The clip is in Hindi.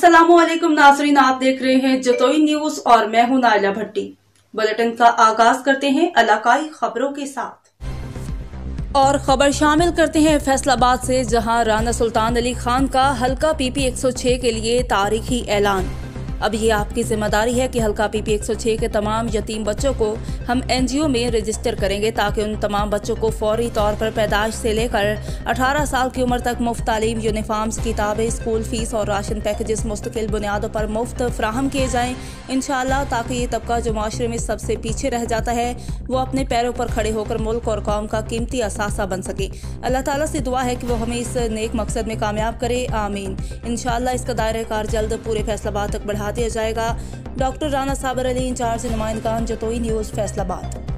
असलकुम नाजरीन, आप देख रहे हैं जतोई न्यूज़ और मैं हूँ नायला भट्टी। बुलेटिन का आगाज़ करते हैं इलाकाई खबरों के साथ। और खबर शामिल करते हैं फैसलाबाद से, जहाँ राना सुल्तान अली खान का हल्का पीपी 106 के लिए तारीखी ऐलान। अब ये आपकी ज़िम्मेदारी है कि हल्का पीपी 106 के तमाम यतीम बच्चों को हम एनजीओ में रजिस्टर करेंगे ताकि उन तमाम बच्चों को फौरी तौर पर पैदाइश से लेकर 18 साल की उम्र तक मुफ़्त तालीम यूनिफॉर्म्स किताबें स्कूल फ़ीस और राशन पैकेजेस मुस्तकिल बुनियादों पर मुफ़्त फ्राहम किए जाएँ। इन ताकि ये तबका जो माशरे में सबसे पीछे रह जाता है, वो अपने पैरों पर खड़े होकर मुल्क और कौम का कीमती असासा बन सके। अल्लाह ताला से दुआ है कि वो हमें इस नेक मकसद में कामयाब करे। आमीन। इन इसका दायरा कार जल्द पूरे फैसलाबाद तक दिया जाएगा। Doctor Rana Sabar Ali in charge नुमाइंदगान Jatoi news Faisalabad.